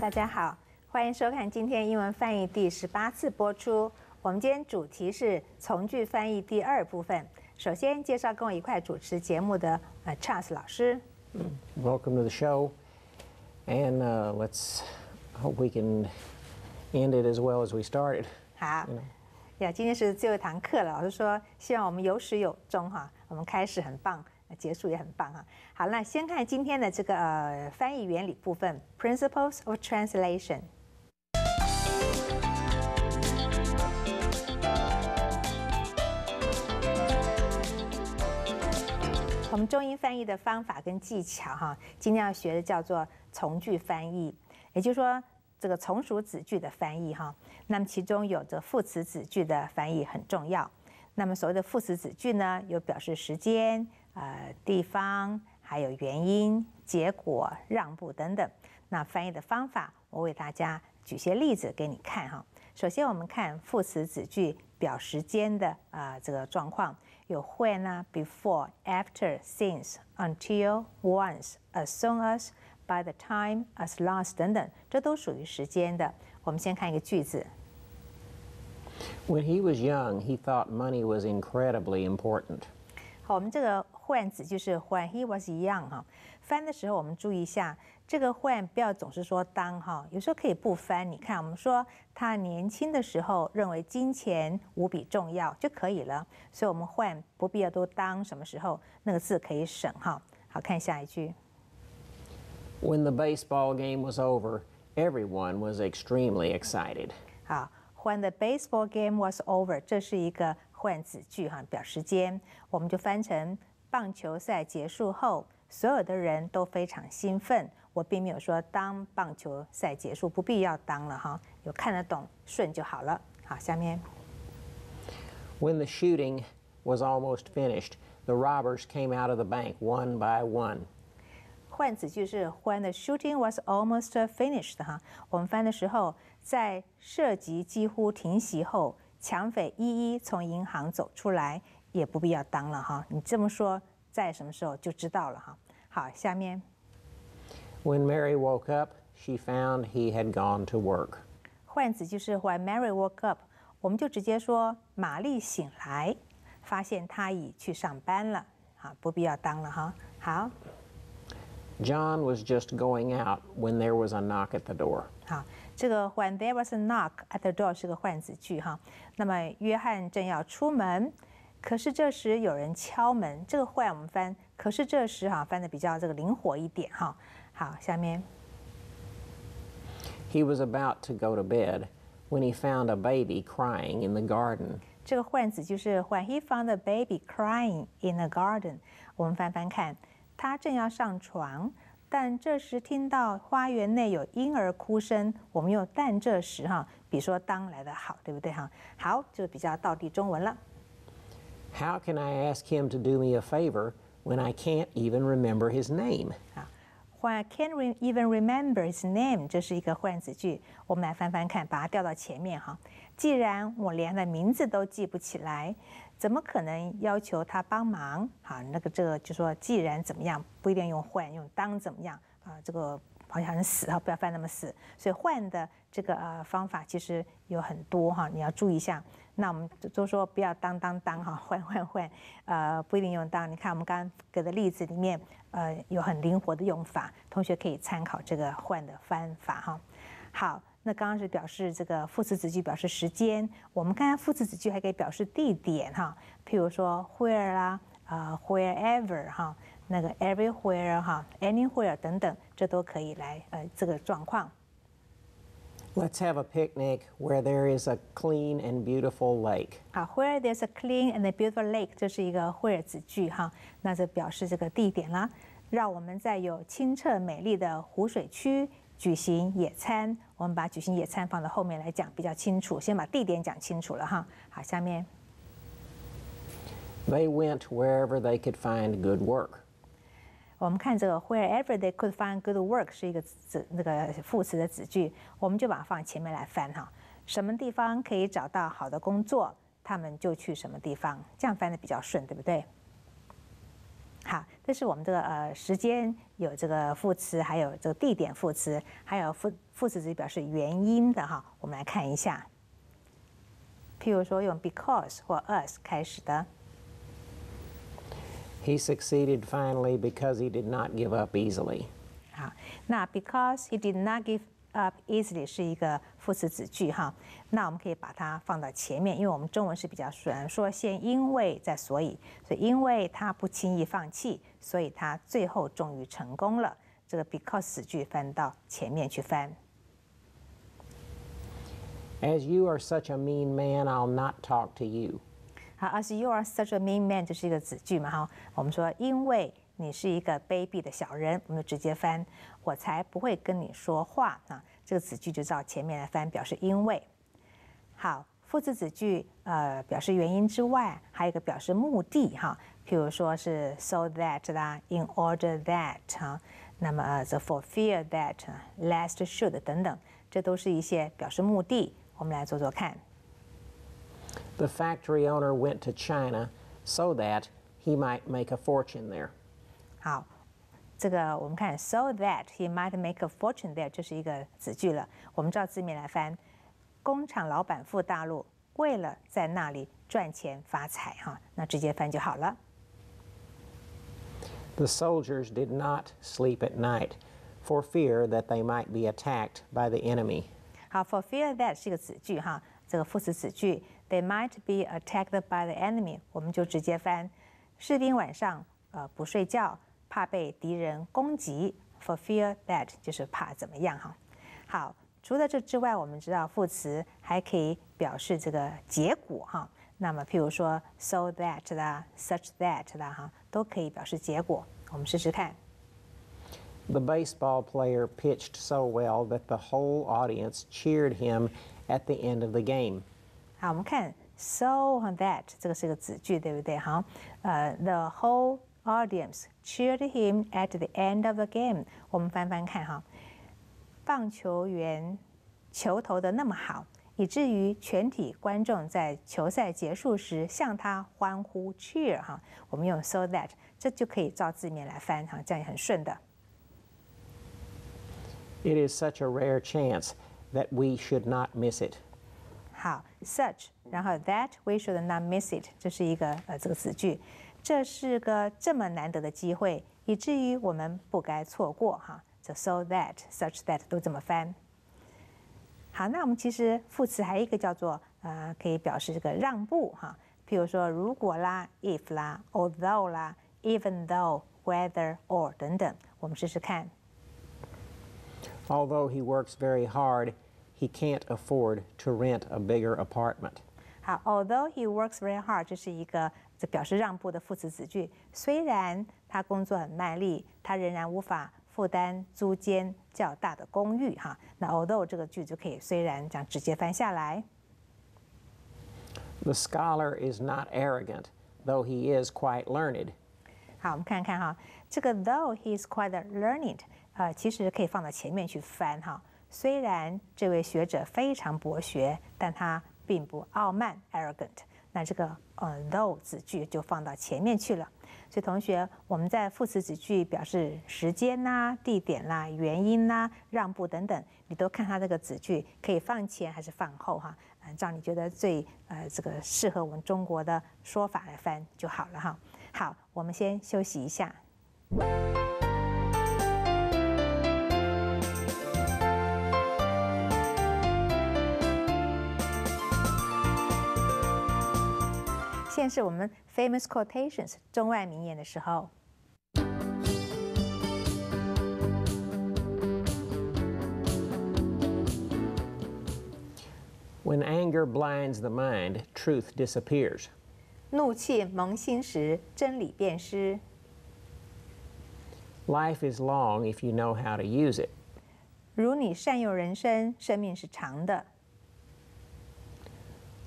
大家好，欢迎收看今天英文翻译第十八次播出。我们今天主题是从句翻译第二部分。首先介绍跟我一块主持节目的呃 Charles 老师。Welcome to the show. And uh, let's hope we can end it as well as we started. 好呀，今天是最后一堂课了。老师说，希望我们有始有终哈。我们开始很棒，结束也很棒哈。好，那先看今天的这个呃翻译原理部分，Principles of Translation。我们中英翻译的方法跟技巧哈，今天要学的叫做从句翻译，也就是说这个从属子句的翻译哈。那么其中有着副词子句的翻译很重要。那么所谓的副词子句呢，有表示时间、呃地方，还有原因、结果、让步等等。那翻译的方法，我为大家举些例子给你看哈。首先我们看副词子句表时间的啊、这个状况，有 when 啊、before、after、since、until、once、as soon as、by the time、as last 等等，这都属于时间的。我们先看一个句子。When he was young, he thought money was incredibly important. 好，我们这个 when 子就是 when he was young 哈，翻的时候我们注意一下，这个 when 不要总是说当哈，有时候可以不翻。你看，我们说他年轻的时候认为金钱无比重要就可以了，所以我们 when 不必要都当什么时候，那个字可以省哈。好看下一句。 When the baseball game was over, everyone was extremely excited. 好 ，When the baseball game was over，这是一个换子句哈，表时间，我们就翻成棒球赛结束后，所有的人都非常兴奋。我并没有说当棒球赛结束不必要当了哈，有看得懂顺就好了。好，下面 When the shooting was almost finished, the robbers came out of the bank one by one. 换子句是 When the shooting was almost finished 哈，我们翻的时候，在射击几乎停息后，抢匪一一从银行走出来，也不必要当了哈。你这么说，在什么时候就知道了哈。好，下面 When Mary woke up, she found he had gone to work. 换子句是 When Mary woke up，我们就直接说玛丽醒来，发现她已去上班了，好，不必要当了哈。好。John was just going out when there was a knock at the door. 好，这个 when there was a knock at the door 是个换子句哈。那么约翰正要出门，可是这时有人敲门。这个 when 我们翻，可是这时哈翻的比较这个灵活一点哈。好，下面 He was about to go to bed when he found a baby crying in the garden. 这个换子就是 when he found a baby crying in the garden。我们翻翻看， 他正要上床。但这时听到花园内有婴儿哭声，我们用但这时哈，比说当来的好，对不对哈？好，就比较道地中文了。How can I ask him to do me a favor when I can't even remember his name? 啊，When I can't even remember his name，这是一个换子句。我们来翻翻看，把它调到前面哈。既然我连他的名字都记不起来，怎么可能要求他帮忙？好，那个这个就说既然怎么样，不一定用换，用当怎么样啊？这个好像很死哈，不要翻那么死。所以换的这个呃方法其实有很多哈，你要注意一下。那我们都都说不要当当当哈，换换换，呃，不一定用当。你看我们刚刚给的例子里面，呃，有很灵活的用法，同学可以参考这个换的方法哈。好，那刚刚是表示这个副词子句表示时间，我们刚才副词子句还可以表示地点哈，譬如说 where 啦，啊 wherever 哈，那个 everywhere 哈，anywhere 等等，这都可以来呃这个状况。Let's have a picnic where there is a clean and beautiful lake. 好，Where there's a clean and a beautiful lake，这是一个 where 子句哈，那这表示这个地点啦。让我们在有清澈美丽的湖水区举行野餐。我们把举行野餐放到后面来讲比较清楚，先把地点讲清楚了哈。好，下面 They went wherever they could find good work. 我们看这个 wherever they could find good work 是一个子那个副词的子句，我们就把它放前面来翻哈。什么地方可以找到好的工作，他们就去什么地方，这样翻的比较顺，对不对？好，这是我们这个呃时间有这个副词，还有这个地点副词，还有副副词是表示原因的哈。我们来看一下，譬如说用 because 或 us 开始的。He succeeded finally because he did not give up easily. 好，那 because he did not give up easily 是一个副词子句哈，那我们可以把它放到前面，因为我们中文是比较喜欢说先因为再所以，所以因为他不轻易放弃，所以他最后终于成功了。这个 because 子句翻到前面去翻。As you are such a mean man, I'll not talk to you. 好，as you are such a mean man，这是一个子句嘛哈。我们说，因为你是一个卑鄙的小人，我们就直接翻，我才不会跟你说话啊。这个子句就照前面来翻，表示因为。好，副词子句呃表示原因之外，还有一个表示目的哈。譬如说是 so that 啦，in order that 哈，那么 the for fear that lest should 等等，这都是一些表示目的。我们来做做看。The factory owner went to China so that he might make a fortune there. 好，这个我们看 so that he might make a fortune there，这是一个子句了。我们照字面来翻，工厂老板赴大陆，为了在那里赚钱发财哈，那直接翻就好了。 The soldiers did not sleep at night for fear that they might be attacked by the enemy. 好，for fear that 是一个子句哈，这个副词子句，they might be attacked by the enemy，我们就直接翻，士兵晚上呃不睡觉， 怕被敌人攻击。For fear that 就是怕怎么样哈。好，除了这之外，我们知道副词还可以表示这个结果哈。那么譬如说 so that 啦，such that 啦哈，都可以表示结果。我们试试看。 The baseball player pitched so well that the whole audience cheered him at the end of the game. 好，我们看 so 和 that 这个是个子句，对不对？好，呃，the whole audience cheered him at the end of the game。我们翻翻看哈，棒球员球投的那么好，以至于全体观众在球赛结束时向他欢呼 cheer 哈。我们用 so that，这就可以照字面来翻哈，这样也很顺的。 It is such a rare chance that we should not miss it. 好，such，然后 that we should not miss it，这是一个呃这个子句， 这是个这么难得的机会，以至于我们不该错过哈。这 so that such that 都这么翻。好，那我们其实副词还有一个叫做呃，可以表示这个让步哈，譬如说如果啦、if 啦、although 啦、even though、whether or 等等，我们试试看。Although he works very hard, he can't afford to rent a bigger apartment. 好，although he works very hard，这是一个这表示让步的副词子句。虽然他工作很卖力，他仍然无法负担租间较大的公寓。哈，那 although 这个句子可以虽然这样直接翻下来。The scholar is not arrogant, though he is quite learned. 好，我们看看哈，这个 though he is quite learned，呃，其实可以放到前面去翻哈。虽然这位学者非常博学，但他并不傲慢 arrogant。那这个呃 though 子句就放到前面去了。所以同学，我们在副词子句表示时间啦、地点啦、原因啦、让步等等，你都看它这个子句可以放前还是放后哈。按照你觉得最呃这个适合我们中国的说法来翻就好了哈。好，我们先休息一下。现在是我们 famous quotations 中外名言的时候。 When anger blinds the mind, truth disappears. 怒气蒙心时，真理便失。 Life is long if you know how to use it. 如你善用人生，生命是长的。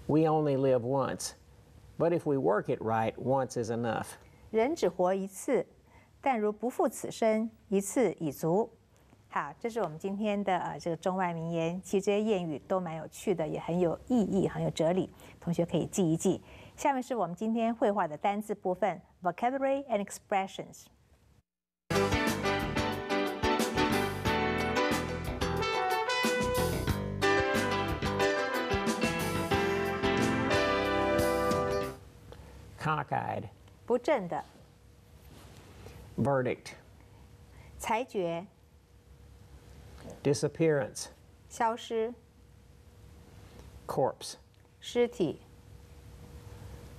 We only live once, but if we work it right, once is enough. 人只活一次，但如不负此生，一次已足。好，这是我们今天的呃这个中外名言，其实这些谚语都蛮有趣的，也很有意义，很有哲理，同学可以记一记。下面是我们今天绘画的单字部分，vocabulary and expressions。 Cockeyed, 不正的 verdict, 裁决、 disappearance, 消失、 corpse, 尸体、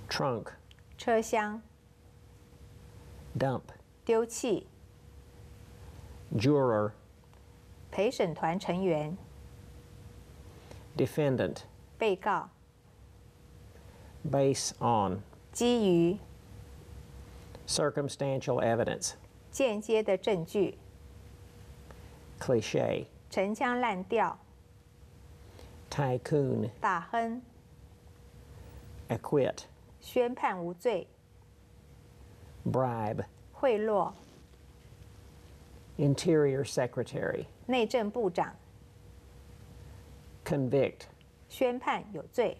trunk, 车厢、 dump, 丢弃、 juror, 陪审团成员、 defendant, 被告、 base on, 基于 circumstantial evidence, 间接的证据、 cliche, 陈腔滥调、 tycoon, 大亨、 acquit, 宣判无罪、 bribe, 贿赂、 interior secretary, 内政部长、 convict, 宣判有罪、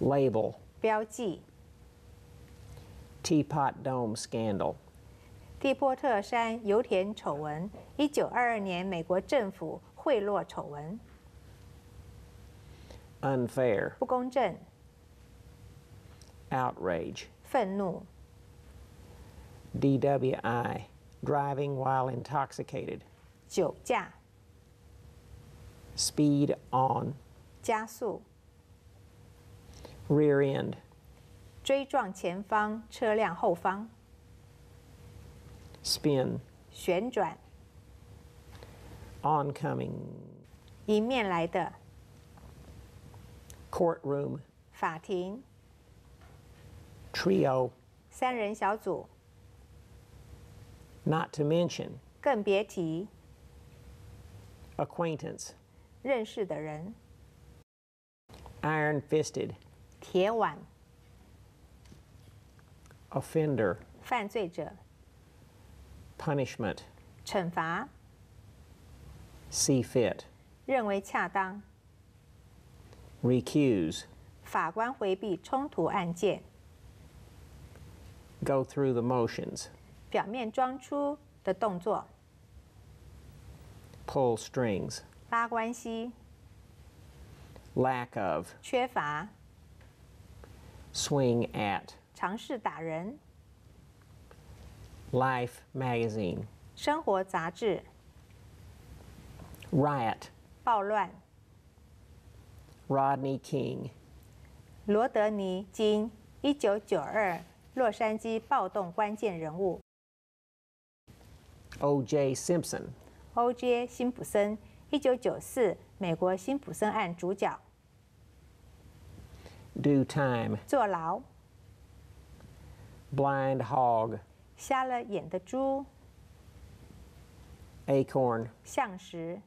label, 标记、 teapot dome scandal, 蒂波特山油田丑闻，一九二二年美国政府贿赂丑闻， unfair, 不公正、 outrage, 愤怒、 DWI, driving while intoxicated, 酒驾、 speed on, 加速、 rear end, 追撞前方车辆后方、 spin, 旋转、 oncoming, 迎面来的、 courtroom, 法庭、 trio, 三人小组， not to mention, 更别提 acquaintance, 认识的人、 iron fisted, 铁腕、 offender, 犯罪者、 punishment, 惩罚、 see fit, 认为恰当、 recuse, 法官回避冲突案件、 go through the motions, 表面装出的动作、 pull strings, 拉关系、 lack of, 缺乏、 swing at, 尝试打人、 life magazine, 生活杂志、 riot, 暴乱、 Rodney King, 罗德尼金，一九九二洛杉矶暴动关键人物。 O.J. Simpson, O.J. 辛普森，一九九四美国辛普森案主角， due time, 坐牢， blind hog, 瞎了眼的猪， acorn, 橡实，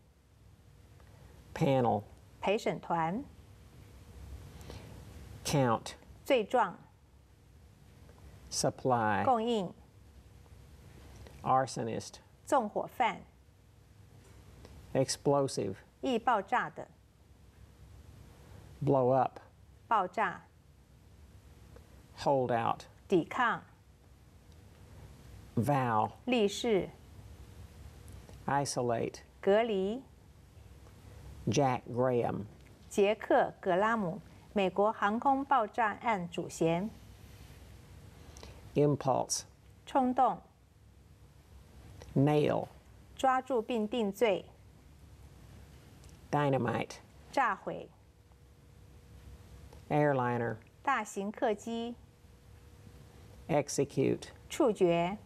panel, 陪审团， count, 罪状， supply, 供应， arsonist, 纵火犯， explosive, 易爆炸的， blow up, 爆炸，hold out, 抵抗，vow, 立誓，isolate, 隔离。Jack Graham, 杰克·格拉姆，美国航空爆炸案主嫌，impulse, 冲动，nail, 抓住并定罪，dynamite, 炸毁，airliner, 大型客机， execute, 处决，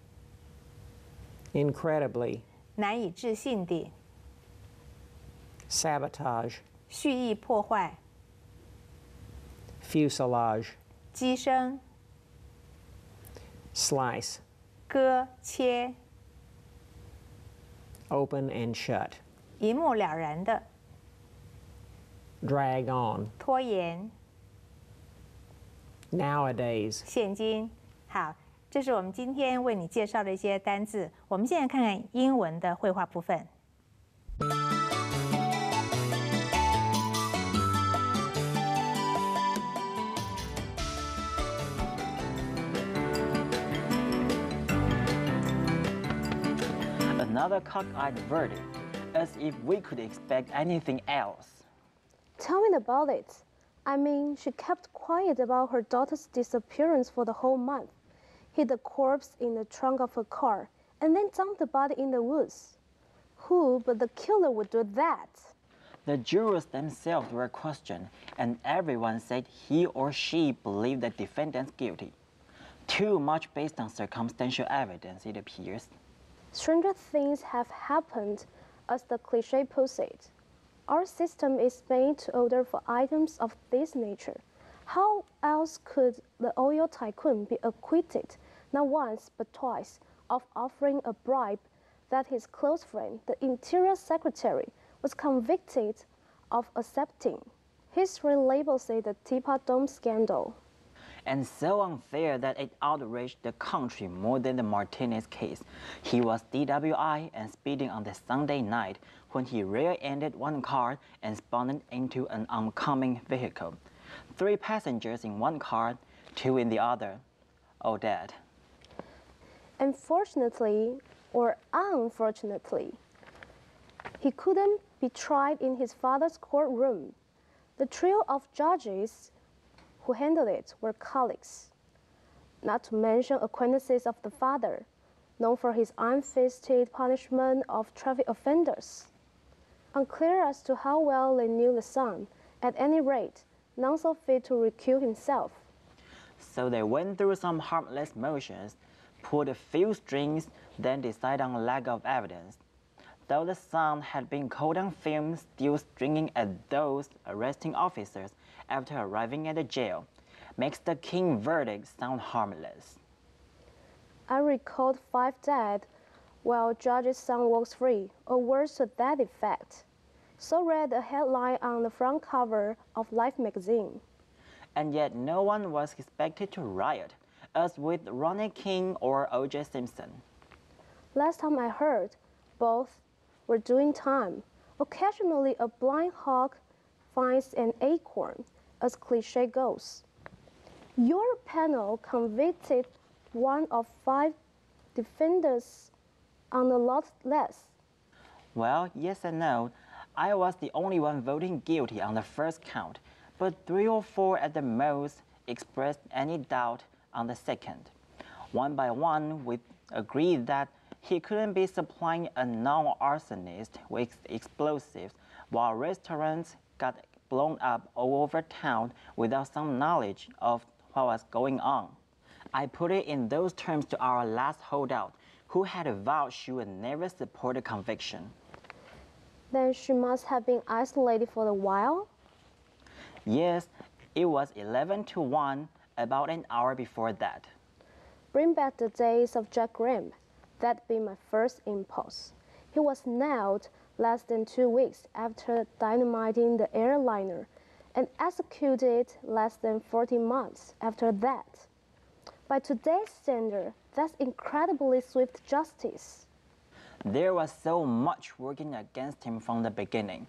incredibly, 难以置信地， sabotage, 蓄意破坏， fuselage, 机身， slice, 割切， open and shut, 一目了然的 drag on, 拖延。 nowadays, 现今。好，这是我们今天为你介绍的一些单字。我们现在看看英文的绘画部分。 Another cockeyed verdict, as if we could expect anything else. Tell me about it. I mean, she kept quiet about her daughter's disappearance for the whole month, hid the corpse in the trunk of her car, and then dumped the body in the woods. Who but the killer would do that? The jurors themselves were questioned, and everyone said he or she believed the defendant guilty. Too much based on circumstantial evidence, it appears. Stranger things have happened, as the cliche puts it. Our system is made to order for items of this nature. How else could the oil tycoon be acquitted, not once but twice, of offering a bribe that his close friend, the Interior Secretary, was convicted of accepting? History labels it the Teapot Dome scandal. And so unfair that it outraged the country more than the Martinez case. He was DWI and speeding on the Sunday night when he rear-ended one car and spun into an oncoming vehicle. Three passengers in one car, two in the other, oh, all dead. Unfortunately, or unfortunately, he couldn't be tried in his father's courtroom. The trio of judges who handled it were colleagues, not to mention acquaintances of the father, known for his unfisted punishment of traffic offenders. Unclear as to how well they knew the son, at any rate, none so fit to recuse himself. So they went through some harmless motions, pulled a few strings, then decided on lack of evidence. Though the son had been caught on film still stringing at those arresting officers after arriving at the jail, makes the King verdict sound harmless. I recalled five dead, while Judge's son walks free, or words to that effect. So read the headline on the front cover of Life magazine. And yet no one was expected to riot, as with Rodney King or O.J. Simpson. Last time I heard, both were doing time. Occasionally, a blind hawk finds an acorn, as cliche goes. Your panel convicted one of five defendants on a lot less. Well, yes and no. I was the only one voting guilty on the first count, but three or four at the most expressed any doubt on the second. One by one, we agreed that he couldn't be supplying a non-arsonist with explosives while restaurants got blown up all over town without some knowledge of what was going on. I put it in those terms to our last holdout, who had vowed she would never support a conviction. Then she must have been isolated for a while. Yes, it was 11 to 1, about an hour before that. Bring back the days of Jack Graham. That'd be my first impulse. He was nailed less than two weeks after dynamiting the airliner and executed less than 40 months after that. By today's standard, that's incredibly swift justice. There was so much working against him from the beginning.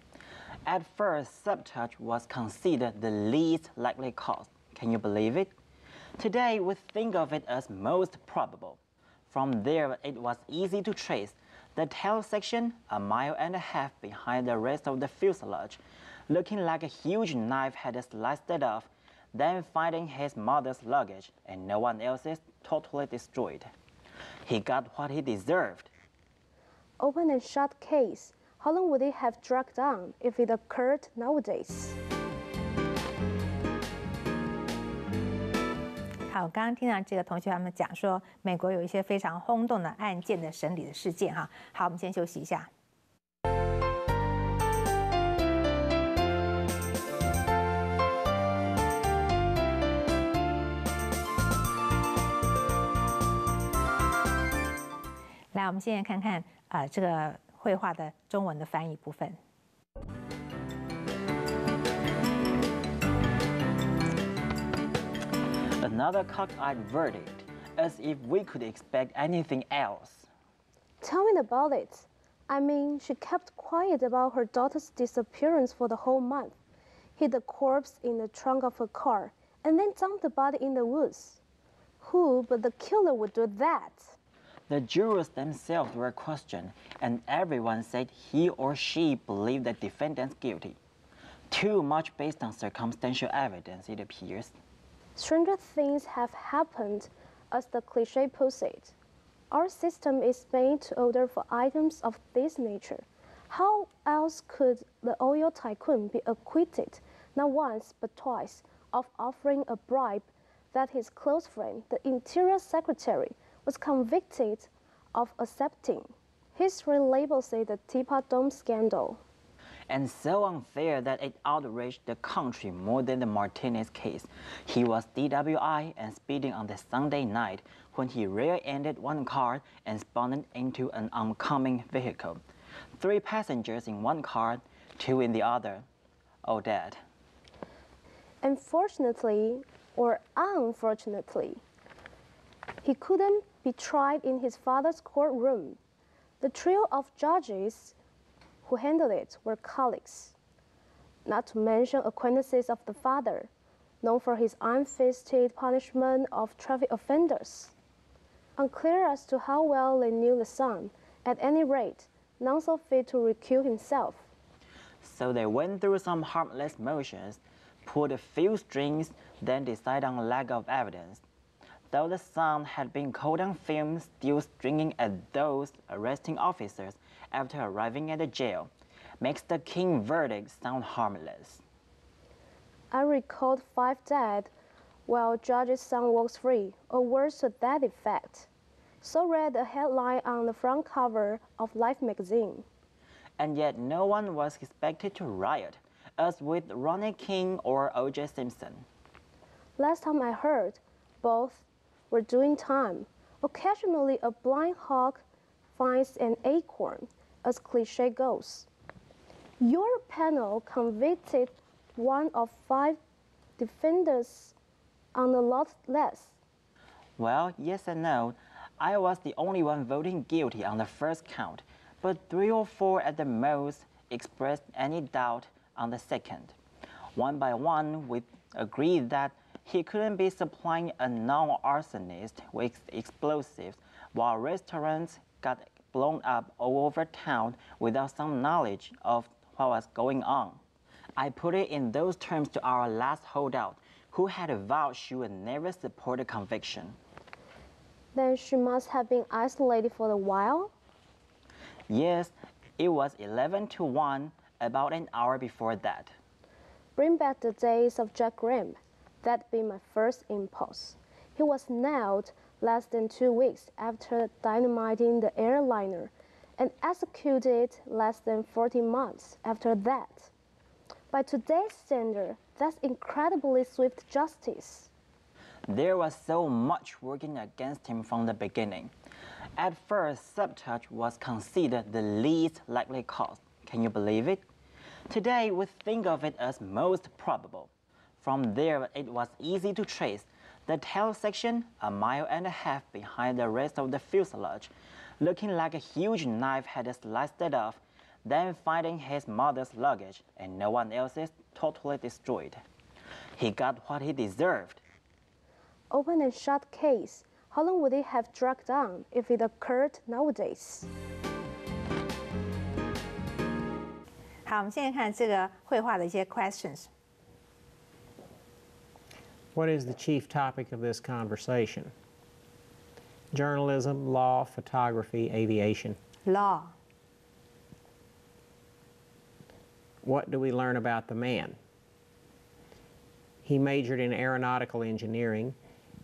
At first, sabotage was considered the least likely cause. Can you believe it? Today, we think of it as most probable. From there, it was easy to trace the tail section a mile and a half behind the rest of the fuselage, looking like a huge knife had sliced it off, then finding his mother's luggage and no one else's totally destroyed. He got what he deserved. Open and shut case. How long would it have dragged on if it occurred nowadays? 好，刚刚听到这个同学他们讲说，美国有一些非常轰动的案件的审理的事件哈。好，我们先休息一下。来，我们现在看看啊、这个绘画的中文的翻译部分。Another cockeyed verdict, as if we could expect anything else. Tell me about it. I mean, she kept quiet about her daughter's disappearance for the whole month, hid the corpse in the trunk of her car, and then dumped the body in the woods. Who but the killer would do that? The jurors themselves were questioned, and everyone said he or she believed the defendant guilty. Too much based on circumstantial evidence, it appears. Stranger things have happened, as the cliche puts it. Our system is made to order for items of this nature. How else could the oil tycoon be acquitted, not once but twice, of offering a bribe that his close friend, the Interior Secretary, was convicted of accepting? History labels it the Teapot Dome scandal. And so unfair that it outraged the country more than the Martinez case. He was DWI and speeding on the Sunday night when he rear-ended one car and spun into an oncoming vehicle. Three passengers in one car, two in the other, oh, all dead. Unfortunately, or unfortunately, he couldn't be tried in his father's courtroom. The trio of judges who handled it were colleagues, not to mention acquaintances of the father, known for his unfisted punishment of traffic offenders. Unclear as to how well they knew the son, at any rate, none so fit to recuse himself. So they went through some harmless motions, pulled a few strings, then decided on lack of evidence. Though the son had been caught on film still stringing at those arresting officers after arriving at the jail, makes the King verdict sound harmless. I recalled five dead, while Judge's son walks free, or words to that effect. So read the headline on the front cover of Life magazine. And yet no one was expected to riot, as with Rodney King or O.J. Simpson. Last time I heard, both were doing time. Occasionally, a blind hog finds an acorn, as cliche goes. Your panel convicted one of five defendants on a lot less. Well, yes and no. I was the only one voting guilty on the first count, but three or four at the most expressed any doubt on the second. One by one, we agreed that he couldn't be supplying a non-arsonist with explosives while restaurants got blown up all over town without some knowledge of what was going on. I put it in those terms to our last holdout, who had vowed she would never support a conviction. Then she must have been isolated for a while? Yes, it was 11 to 1, about an hour before that. Bring back the days of Jack Graham. That'd be my first impulse. He was nailed less than two weeks after dynamiting the airliner and executed less than 40 months after that. By today's standard, that's incredibly swift justice. There was so much working against him from the beginning. At first, sabotage was considered the least likely cause. Can you believe it? Today, we think of it as most probable. From there, it was easy to trace the tail section a mile and a half behind the rest of the fuselage, looking like a huge knife had sliced it off, then finding his mother's luggage and no one else's totally destroyed. He got what he deserved. Open and shut case. How long would it have dragged on if it occurred nowadays? 好，我们现在看这个绘画的一些 questions。 What is the chief topic of this conversation? Journalism, law, photography, aviation. Law. What do we learn about the man? He majored in aeronautical engineering.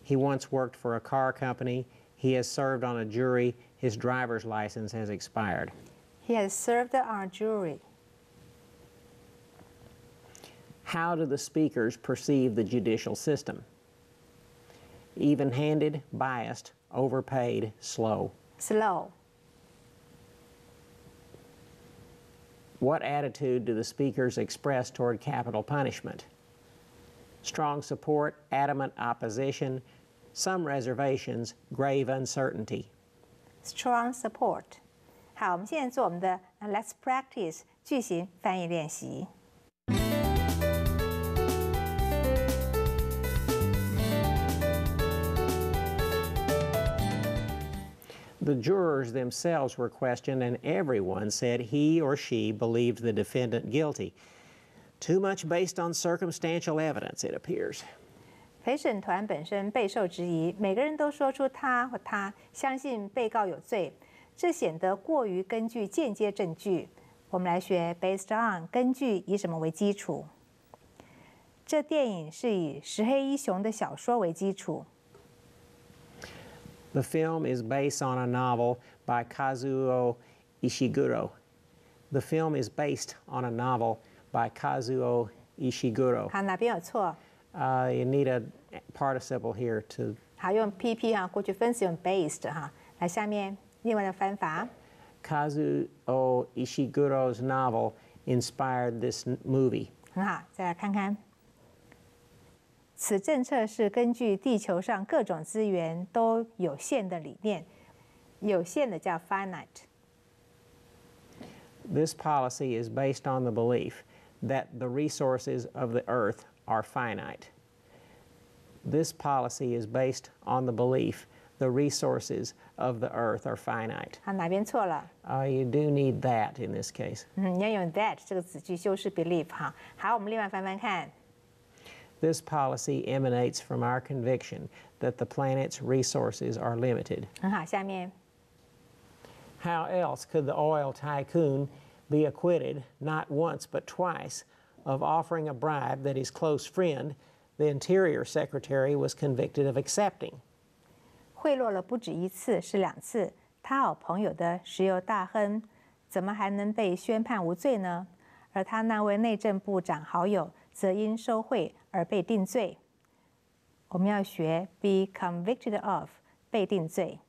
He once worked for a car company. He has served on a jury. His driver's license has expired. He has served our jury How do the speakers perceive the judicial system? Even handed, biased, overpaid, slow. Slow. What attitude do the speakers express toward capital punishment? Strong support, adamant opposition, some reservations, grave uncertainty. Strong support。好，我们现在做我们的 Let's practice 句型翻译练习。 The jurors themselves were questioned, and everyone said he or she believed the defendant guilty. Too much based on circumstantial evidence, it appears. 陪审团本身备受质疑，每个人都说出他或他相信被告有罪，这显得过于根据间接证据。我们来学 based on，根据以什么为基础？这电影是以石黑一雄的小说为基础。 The film is based on a novel by Kazuo Ishiguro. The film is based on a novel by Kazuo Ishiguro. 好，哪边有错？ Uh, you need a participle here to 好，用 PP 哈，过去分词用 based 哈。来，下面另外的翻法。 Kazuo Ishiguro's novel inspired this n- movie. 很好，再来看看。 此政策是根据地球上各种资源都有限的理念，有限的叫 finite。This policy is based on the belief that the resources of the earth are finite. This policy is based on the belief the resources of the earth are finite. 啊，哪边错了？Uh, you do need that in this case. 嗯，你要用 that 这个子句修饰 believe 哈。好，我们另外翻翻看。This policy emanates from our conviction that the planet's resources are limited. 很好，下面 How else could the oil tycoon be acquitted not once but twice of offering a bribe that his close friend, the Interior Secretary, was convicted of accepting? 贿赂了不止一次，是两次。他好朋友的石油大亨，怎么还能被宣判无罪呢？而他那位内政部长好友， 则因受贿而被定罪。我们要学 be convicted of 被定罪。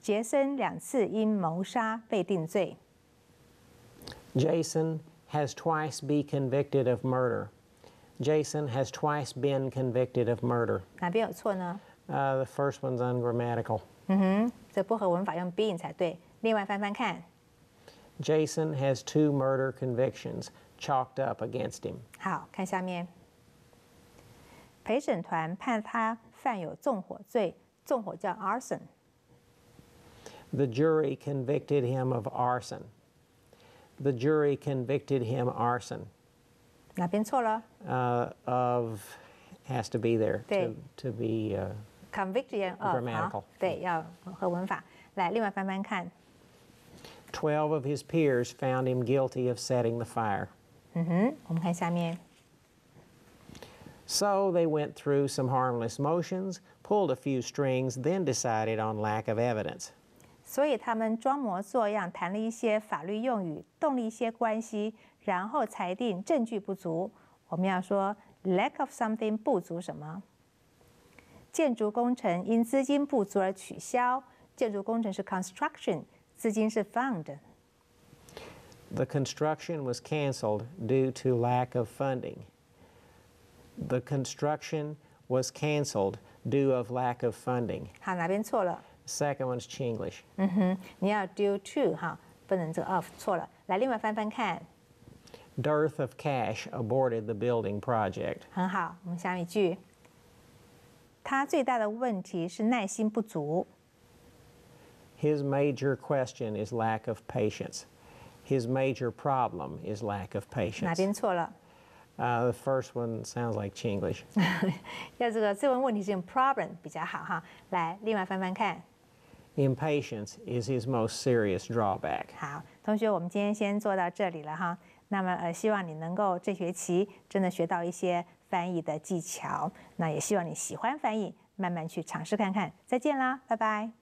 杰森两次因谋杀被定罪。Jason has twice been convicted of murder. Jason has twice been convicted of murder. 哪边有错呢？Uh, the first one's ungrammatical. 嗯哼，这不合文法，用 being 才对。另外翻翻看。Jason has two murder convictions chalked up against him. 好看下面，陪审团判他犯有纵火罪，纵火叫 arson。 The jury convicted him of arson. The jury convicted him arson. 哪边错了 Uh, of has to be there to, 对。 to be. Uh, ？conviction of Grammatical 好对，要合文法。来，另外翻翻看， Twelve of his peers found him guilty of setting the fire. 嗯哼，我们看下面。 So they went through some harmless motions, pulled a few strings, then decided on lack of evidence. 所以他们装模作样谈了一些法律用语，动了一些关系，然后裁定证据不足。我们要说 lack of something 不足什么？建筑工程因资金不足而取消。建筑工程是 construction，资金是 fund。 The construction was canceled due to lack of funding. The construction was canceled due of lack of funding. 好，哪边错了？ Second one's Chinglish. 嗯哼，你要 due to 哈，不能这个 of 错了。来，另外翻翻看， Dearth of cash aborted the building project. 很好。我们下一句，他最大的问题是耐心不足。 His major question is lack of patience. His major problem is lack of 哪 patience. 边错了？ Uh, the first one sounds like Chinglish. 要这个自问问题是用 problem 比较好哈。来，另外翻翻看。 Impatience is his most serious drawback. 好，同学，我们今天先做到这里了哈。那么呃，希望你能够这学期真的学到一些翻译的技巧。那也希望你喜欢翻译，慢慢去尝试看看。再见啦，拜拜。